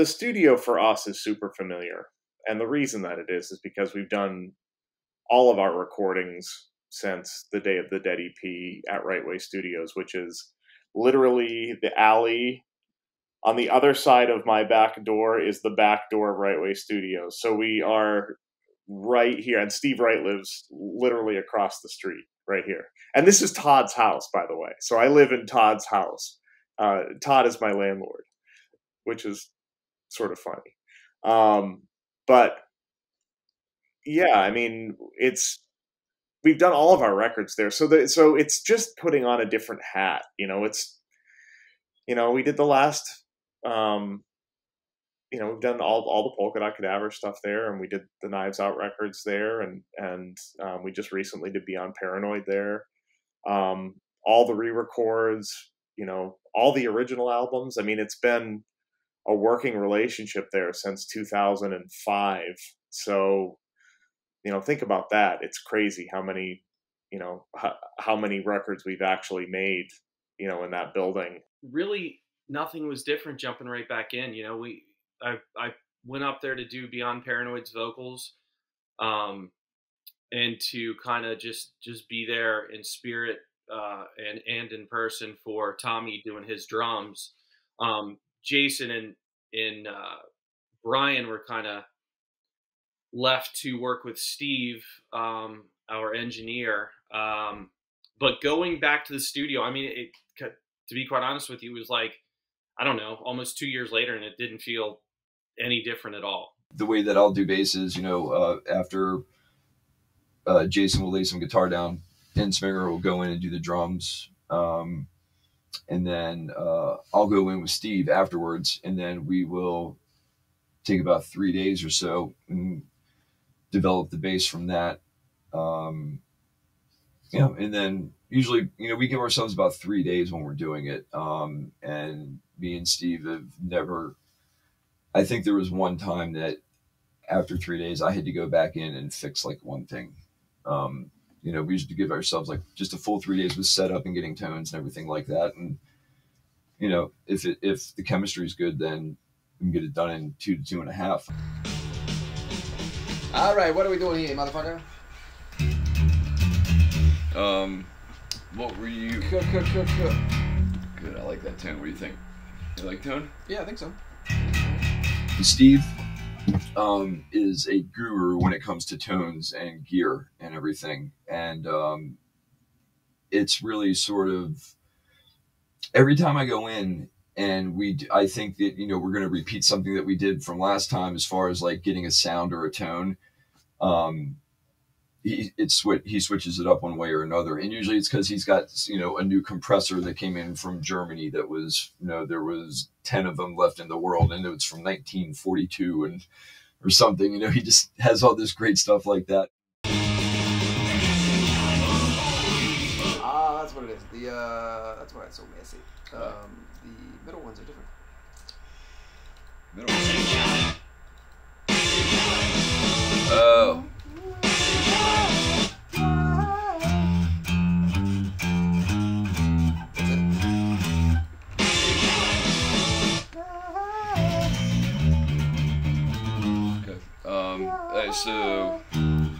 the studio for us is super familiar, and the reason that it is is because we've done all of our recordings since the day of the Dead EP at Wright Way Studios, which is literally the alley on the other side of my back door is the back door of Wright Way Studios. So we are right here, and Steve Wright lives literally across the street right here. And this is Todd's house, by the way. So I live in Todd's house. Uh, Todd is my landlord, which is sort of funny. Um, but yeah, I mean, it's we've done all of our records there, so that so it's just putting on a different hat. You know, it's you know we did the last. Um, you know, we've done all all the Polkadot Cadaver stuff there, and we did the Knives Out records there, and and um, we just recently did Beyond Paranoid there. Um, all the re-records, you know, all the original albums. I mean, it's been a working relationship there since 2005. So, you know, think about that. It's crazy how many, you know, how, how many records we've actually made, you know, in that building. Really, nothing was different jumping right back in. You know, we I I went up there to do Beyond Paranoid's vocals, um, and to kind of just just be there in spirit uh, and and in person for Tommy doing his drums. Um, Jason and and uh, Brian were kind of left to work with Steve, um, our engineer. Um, but going back to the studio, I mean, it, to be quite honest with you, was like I don't know, almost two years later, and it didn't feel any different at all. The way that I'll do bass is, you know, uh, after uh, Jason will lay some guitar down, Ensminger will go in and do the drums. Um, and then uh, I'll go in with Steve afterwards, and then we will take about three days or so and develop the base from that. Um, know, and then usually, you know, we give ourselves about three days when we're doing it. Um, and me and Steve have never I think there was one time that after three days, I had to go back in and fix like one thing. Um, you know, we used to give ourselves like just a full three days with setup and getting tones and everything like that. And you know, if it, if the chemistry is good, then we can get it done in two to two and a half. All right, what are we doing here, motherfucker? Um, what were you? Good, good, good, good. Good. I like that tone. What do you think? You like tone? Yeah, I think so. Steve um, is a guru when it comes to tones and gear and everything. And um, it's really sort of every time I go in and we, I think that, you know, we're going to repeat something that we did from last time as far as like getting a sound or a tone. Um, he it's what he switches it up one way or another. And usually it's because he's got you know a new compressor that came in from germany that was you know there was 10 of them left in the world and it was from 1942 and or something you know he just has all this great stuff like that. Ah that's what it is. The uh that's why it's so messy. Um the middle ones are different. Middle oh so I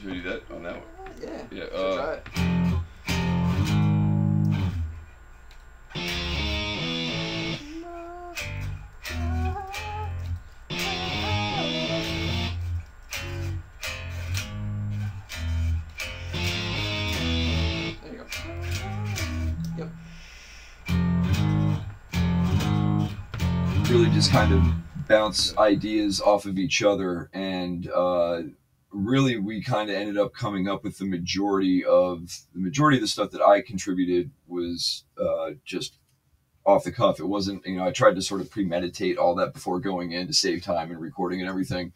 should do that on that one. Yeah. Yeah. Uh. There you go. Yep. really just kind of bounce ideas off of each other. And uh, really we kind of ended up coming up with the majority of the majority of the stuff that i contributed was uh, just off the cuff. It wasn't you know i tried to sort of premeditate all that before going in to save time and recording and everything.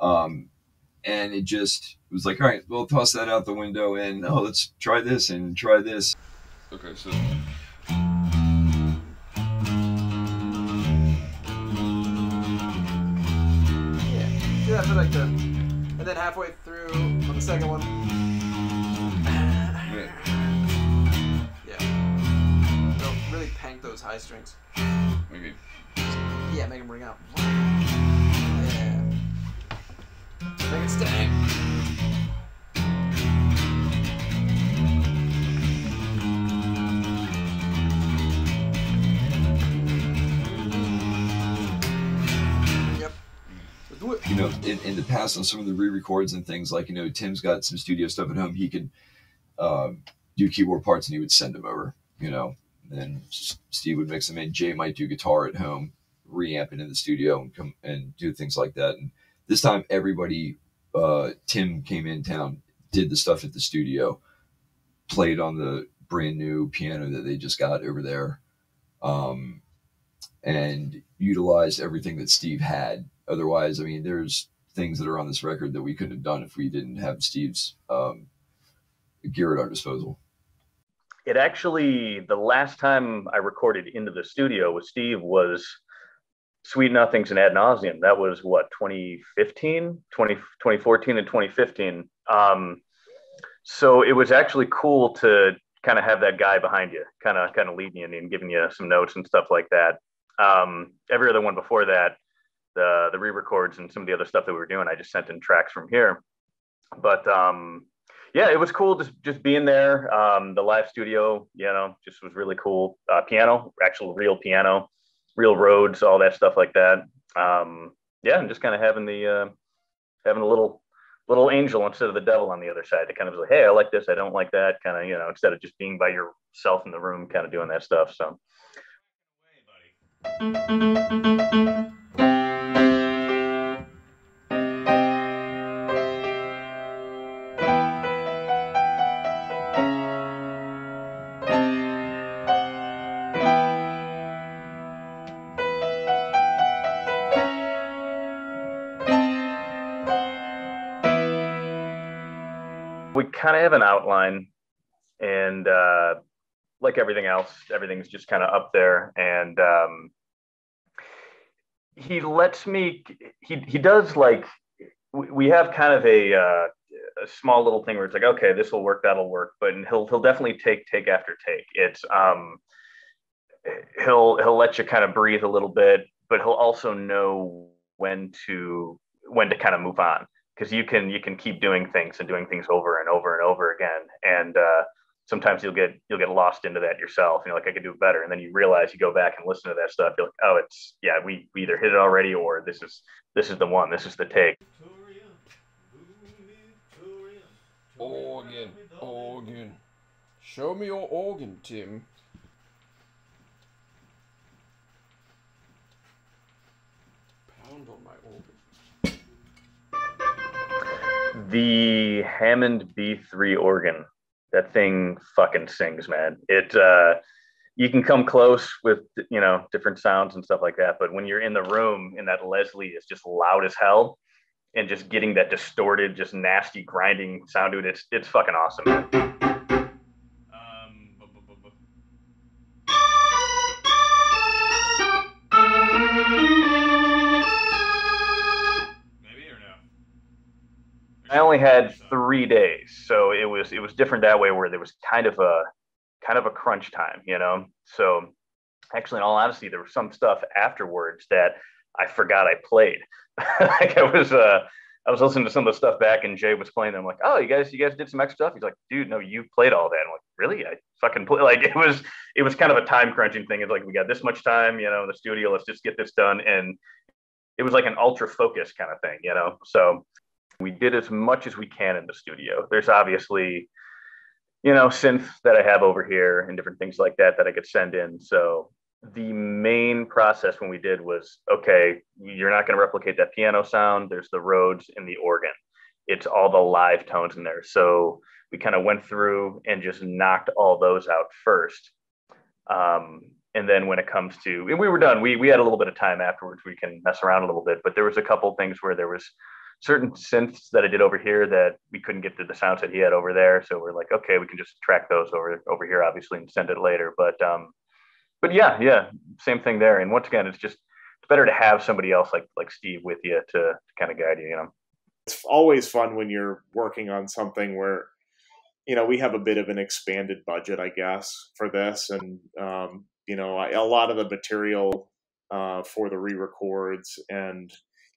Um, and it just was like all right we'll toss that out the window and oh let's try this and try this. Okay so that for like the, and then halfway through on the second one. yeah. So really pank those high strings. Maybe. Yeah, make them ring out. Yeah. Make it sting. You know, in, in the past on some of the re-records and things like, you know, Tim's got some studio stuff at home. He could um, do keyboard parts and he would send them over, you know, and Steve would mix them in. Jay might do guitar at home, reamp it in the studio and come and do things like that. And this time everybody, uh, Tim came in town, did the stuff at the studio, played on the brand new piano that they just got over there. Um, and utilized everything that Steve had. Otherwise, I mean, there's things that are on this record that we couldn't have done if we didn't have Steve's um, gear at our disposal. it actually the last time I recorded into the studio with Steve was Sweet Nothings and Ad Nauseam. That was what 2015, 20, 2014 and 2015. Um, so it was actually cool to kind of have that guy behind you, kind of kind of leading you and giving you some notes and stuff like that. Um, every other one before that, the the re-records and some of the other stuff that we were doing, I just sent in tracks from here. But um, yeah, it was cool just just being there. Um, the live studio, you know, just was really cool. Uh, piano, actual real piano, real Rhodes, all that stuff like that. Um, yeah, and just kind of having the uh, having a little little angel instead of the devil on the other side to kind of like, hey, I like this, I don't like that, kind of, you know, instead of just being by yourself in the room, kind of doing that stuff. So we kind of have an outline and uh, like everything else everything's just kind of up there and um, he lets me he, he does like we have kind of a, uh, a small little thing where it's like okay this will work that'll work but he'll he'll definitely take take after take. It's um he'll he'll let you kind of breathe a little bit but he'll also know when to when to kind of move on because you can you can keep doing things and doing things over and over and over again. And uh, sometimes you'll get you'll get lost into that yourself. And you're like i could do it better. And then you realize you go back and listen to that stuff. You're like oh it's yeah we, we either hit it already or this is this is the one. This is the take. Organ, organ. Show me your organ, Tim. The hammond b3 organ that thing fucking sings man it uh you can come close with you know different sounds and stuff like that but when you're in the room and that leslie is just loud as hell and just getting that distorted just nasty grinding sound to it it's it's fucking awesome man. Had three days, so it was it was different that way, where there was kind of a kind of a crunch time, you know. So actually, in all honesty, there was some stuff afterwards that I forgot I played. like I was uh I was listening to some of the stuff back, and Jay was playing. them. I'm like, oh, you guys, you guys did some extra stuff. He's like, dude, no, you played all that. I'm like, really? I fucking play. Like it was it was kind of a time crunching thing. It's like we got this much time, you know, in the studio. Let's just get this done, and it was like an ultra focus kind of thing, you know. So we did as much as we can in the studio. There's obviously, you know, synth that I have over here and different things like that that I could send in. So the main process when we did was okay, you're not going to replicate that piano sound. There's the Rhodes and the organ. It's all the live tones in there. So we kind of went through and just knocked all those out first. Um, and then when it comes to, and we were done. We we had a little bit of time afterwards. We can mess around a little bit, but there was a couple things where there was certain synths that I did over here that we couldn't get to the sounds that he had over there. So we're like, okay, we can just track those over over here, obviously, and send it later. But um, but yeah, yeah, same thing there. And once again, it's just it's better to have somebody else like like Steve with you to, to kind of guide you. You know. It's always fun when you're working on something where, you know, we have a bit of an expanded budget, I guess, for this, and um, you know, I, a lot of the material uh, for the re-records and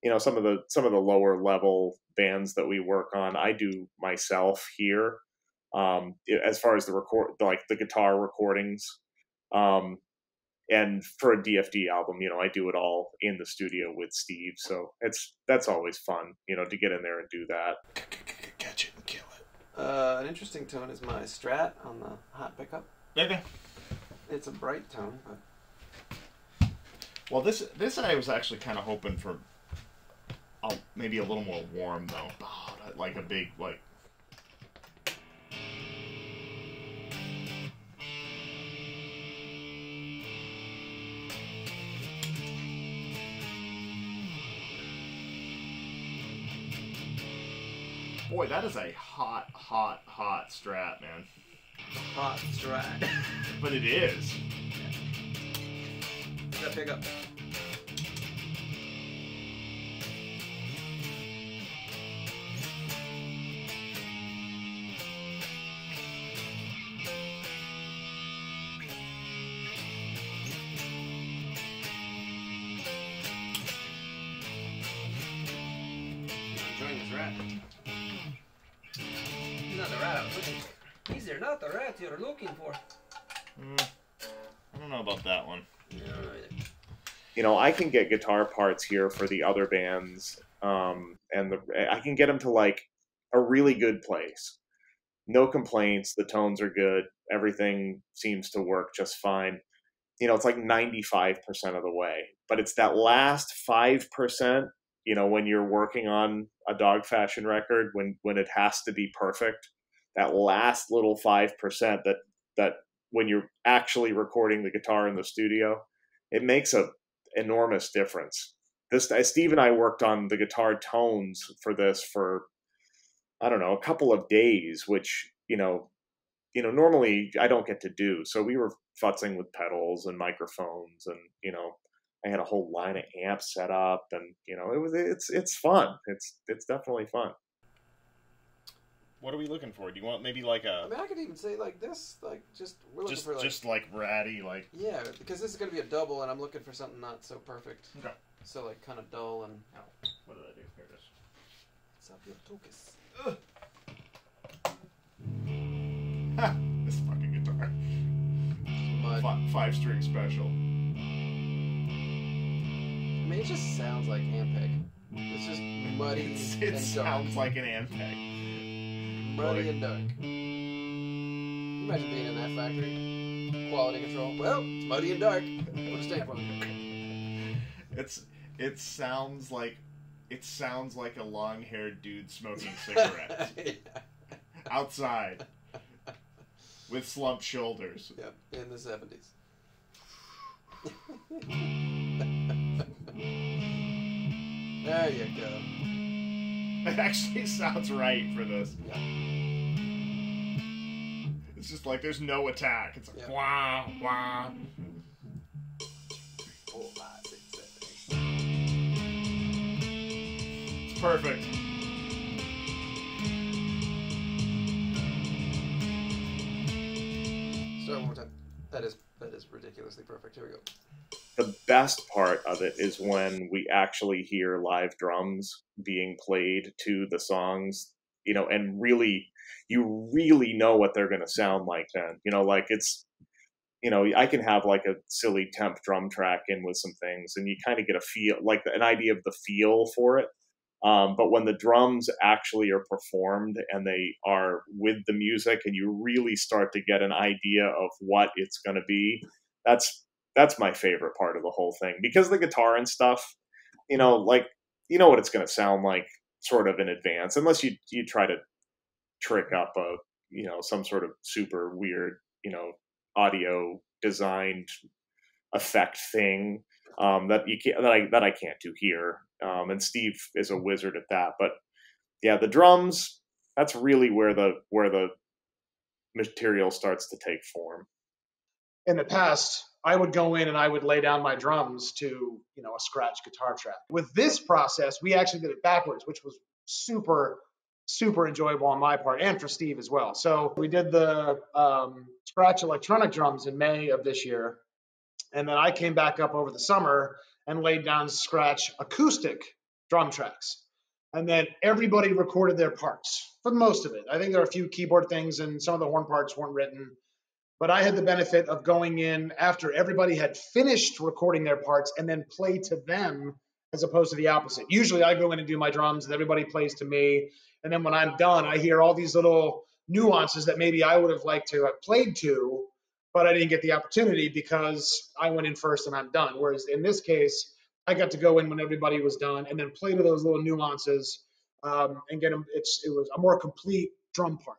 you know some of the some of the lower level bands that we work on, I do myself here. Um, as far as the record, like the guitar recordings, um, and for a DFD album, you know, I do it all in the studio with Steve. So it's that's always fun, you know, to get in there and do that. Catch it and kill it. Uh, an interesting tone is my Strat on the hot pickup. Okay. It's a bright tone, but Well, this this I was actually kind of hoping for. Oh, maybe a little more warm though. Oh, that- like a big like. Boy, that is a hot, hot, hot strat, man. hot Strat. But it is. that pickup. You know, I can get guitar parts here for the other bands, um, and the I can get them to like a really good place. No complaints. The tones are good. Everything seems to work just fine. You know, it's like ninety five percent of the way, but it's that last five percent. You know, when you're working on a dog fashion record, when when it has to be perfect, that last little five percent that that when you're actually recording the guitar in the studio, it makes a enormous difference. This uh, Steve and I worked on the guitar tones for this for I don't know a couple of days, which you know, you know normally I don't get to do. So we were futzing with pedals and microphones, and you know I had a whole line of amps set up, and you know it was it's it's fun. It's it's definitely fun. What are we looking for? Do you want maybe like a? I mean, I could even say like this, like just we're looking just for like just like ratty like yeah, because this is gonna be a double, and I'm looking for something not so perfect. Okay. So like kind of dull and. what did I do? Here it is. What's up, your focus? Ha! This fucking guitar. Mud. Five, five string special. I mean, it just sounds like Ampeg. It's just muddy It's, it dark. sounds like an Ampeg. Muddy and dark. You Imagine being in that factory. Quality control. Well, it's muddy and dark. Put a stamp on it. It's it sounds like it sounds like a long-haired dude smoking cigarettes outside with slumped shoulders. yep, in the seventies. there you go. It actually sounds right for this. Yeah. It's just like there's no attack. It's like Yeah. wah wah. Four, five, six, seven, eight. It's perfect. Start one more time. That is that is ridiculously perfect. Here we go. the best part of it is when we actually hear live drums being played to the songs you know and really you really know what they're going to sound like then you know like it's you know i can have like a silly temp drum track in with some things and you kind of get a feel like an idea of the feel for it um, but when the drums actually are performed and they are with the music and you really start to get an idea of what it's going to be that's that's my favorite part of the whole thing because the guitar and stuff you know like you know what it's going to sound like sort of in advance unless you you try to trick up a you know some sort of super weird you know audio designed effect thing um, that you can't that I that I can't do here. Um, and Steve is a wizard at that but yeah the drums that's really where the where the material starts to take form. In the past, I would go in and I would lay down my drums to, you know, a scratch guitar track. With this process, we actually did it backwards, which was super, super enjoyable on my part and for Steve as well. So we did the um, scratch electronic drums in May of this year. And then I came back up over the summer and laid down scratch acoustic drum tracks. And then everybody recorded their parts for most of it. I think there are a few keyboard things and some of the horn parts weren't written. But I had the benefit of going in after everybody had finished recording their parts and then play to them as opposed to the opposite. Usually I go in and do my drums and everybody plays to me. And then when I'm done, I hear all these little nuances that maybe I would have liked to have played to, but I didn't get the opportunity because I went in first and I'm done. Whereas in this case, I got to go in when everybody was done and then play to those little nuances um, and get them. It's it was a more complete drum part.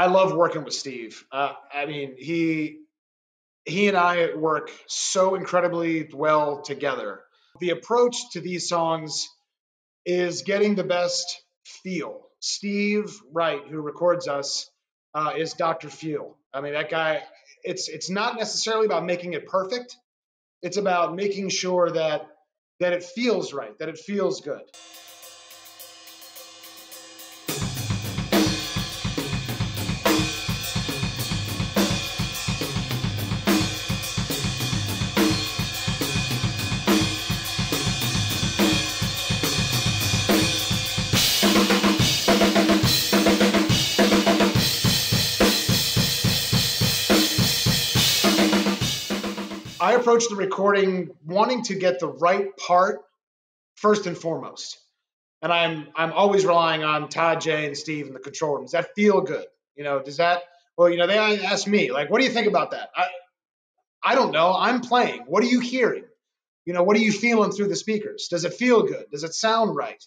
I love working with Steve. Uh, I mean, he he and I work so incredibly well together. The approach to these songs is getting the best feel. Steve Wright, who records us, uh, is Dr. Feel. I mean, that guy. It's it's not necessarily about making it perfect. It's about making sure that that it feels right, that it feels good. Approach the recording wanting to get the right part first and foremost. And I'm I'm always relying on Todd, Jay, and Steve in the control room. Does that feel good? You know, does that well, you know, they ask me, like, what do you think about that? I I don't know. I'm playing. What are you hearing? You know, what are you feeling through the speakers? Does it feel good? Does it sound right?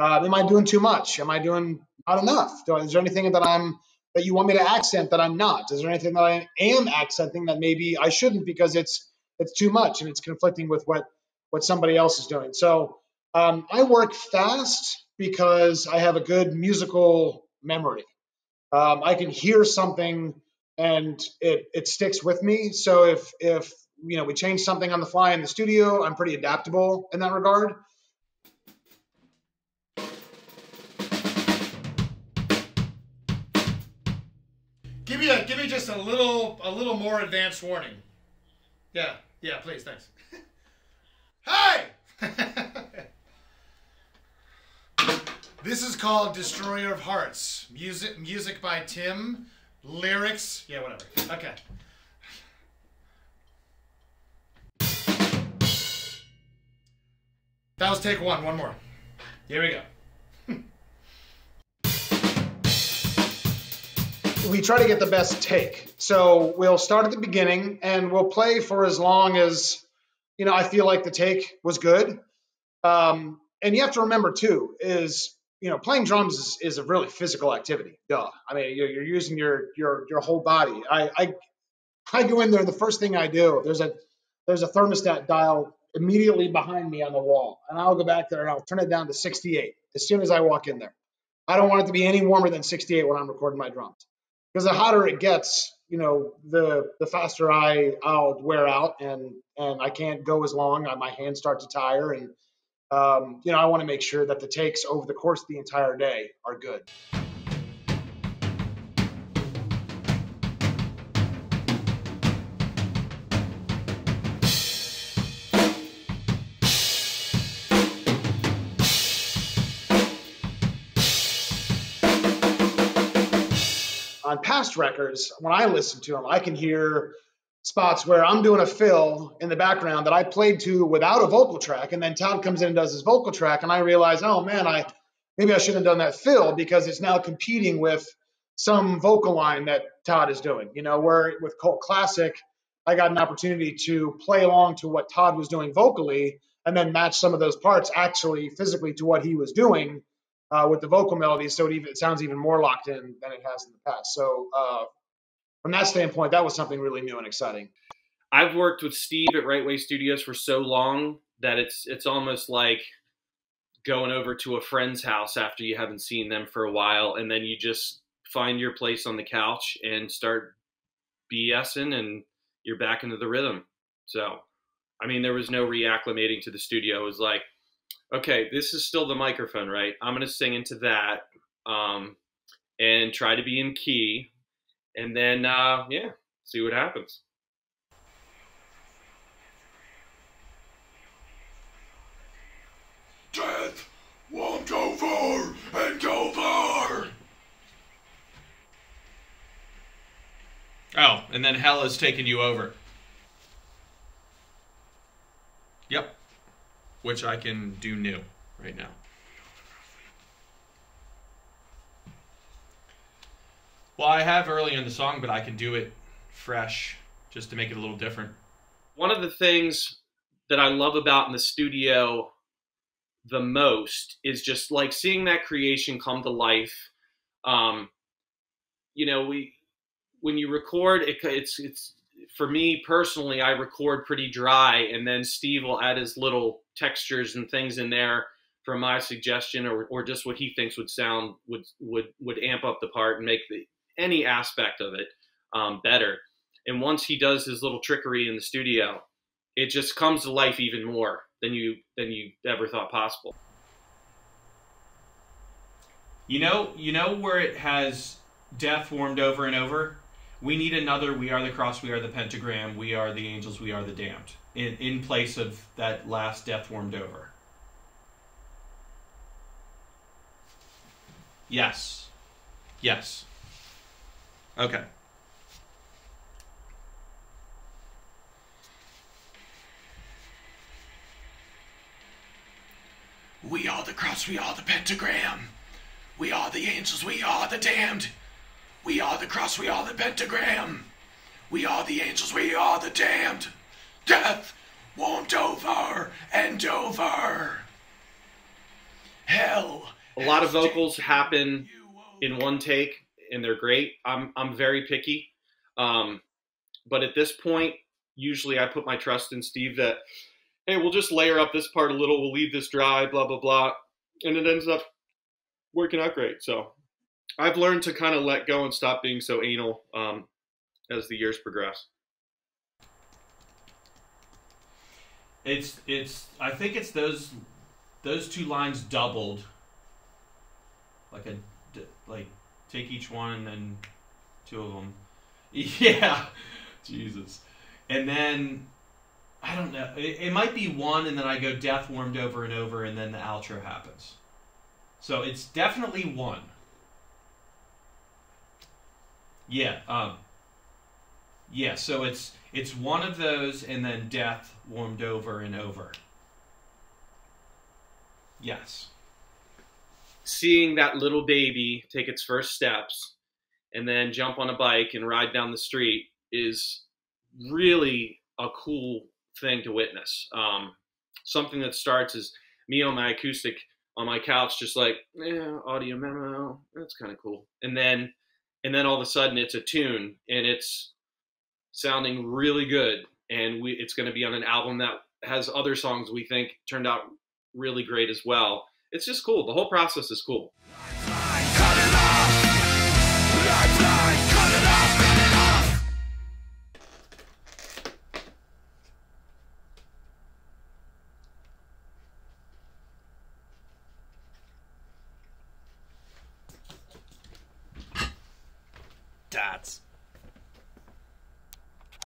Uh, am I doing too much? Am I doing not enough? Is there anything that I'm that you want me to accent that I'm not? Is there anything that I am accenting that maybe I shouldn't because it's it's too much and it's conflicting with what what somebody else is doing. So um, I work fast because I have a good musical memory. Um, I can hear something and it it sticks with me. So if if you know we change something on the fly in the studio, I'm pretty adaptable in that regard. Give me a give me just a little a little more advanced warning. Yeah. Yeah, please, thanks. hey! this is called Destroyer of Hearts. Music music by Tim. Lyrics. Yeah, whatever. Okay. That was take one. One more. Here we go. We try to get the best take. So we'll start at the beginning and we'll play for as long as, you know, I feel like the take was good. Um, and you have to remember too, is, you know, playing drums is, is a really physical activity. Duh. I mean, you're, you're using your, your, your whole body. I, I, I go in there. The first thing I do, there's a, there's a thermostat dial immediately behind me on the wall. And I'll go back there and I'll turn it down to 68 as soon as I walk in there. I don't want it to be any warmer than 68 when I'm recording my drums because the hotter it gets, you know, the the faster I I'll wear out and and I can't go as long. My hands start to tire, and um, you know I want to make sure that the takes over the course of the entire day are good. On past records, when I listen to them, I can hear spots where I'm doing a fill in the background that I played to without a vocal track, and then Todd comes in and does his vocal track, and I realize, oh man, I maybe I shouldn't have done that fill because it's now competing with some vocal line that Todd is doing. You know, where with Cult Classic, I got an opportunity to play along to what Todd was doing vocally, and then match some of those parts actually physically to what he was doing uh, with the vocal melodies, so it even it sounds even more locked in than it has in the past. So uh, from that standpoint, that was something really new and exciting. I've worked with Steve at Wright Way Studios for so long that it's it's almost like going over to a friend's house after you haven't seen them for a while, and then you just find your place on the couch and start BSing, and you're back into the rhythm. So, I mean, there was no reacclimating to the studio. It was like, okay, this is still the microphone, right? I'm going to sing into that um, and try to be in key, and then uh, yeah, see what happens. Death won't over and over. Oh, and then hell has taken you over. Which I can do new right now. Well, I have early in the song, but I can do it fresh just to make it a little different. One of the things that I love about in the studio the most is just like seeing that creation come to life. Um, you know, we when you record, it, it's it's for me personally, I record pretty dry, and then Steve will add his little textures and things in there for my suggestion, or or just what he thinks would sound would would would amp up the part and make the any aspect of it um, better. And once he does his little trickery in the studio, it just comes to life even more than you than you ever thought possible. You know, you know where it has death warmed over and over. We need another. We are the cross. We are the pentagram. We are the angels. We are the damned. In in place of that last death warmed over. Yes. Yes. Okay. We are the cross, we are the pentagram. We are the angels, we are the damned. We are the cross, we are the pentagram. We are the angels, we are the damned. Death won't over and over. Hell. A lot of vocals happen in one take, and they're great. I'm I'm very picky, um, but at this point, usually I put my trust in Steve that hey, we'll just layer up this part a little, we'll leave this dry, blah blah blah, and it ends up working out great. So I've learned to kind of let go and stop being so anal um, as the years progress. It's it's. I think it's those those two lines doubled. Like a like take each one and two of them. Yeah, Jesus. And then I don't know. It, it might be one, and then I go death warmed over and over, and then the outro happens. So it's definitely one. Yeah. Um. Yeah. So it's it's one of those, and then death warmed over and over. Yes. Seeing that little baby take its first steps and then jump on a bike and ride down the street is really a cool thing to witness. Um, something that starts as me on my acoustic on my couch, just like yeah, audio memo. That's kind of cool. And then and then all of a sudden it's a tune and it's sounding really good. And we it's going to be on an album that has other songs we think turned out really great as well. It's just cool. The whole process is cool.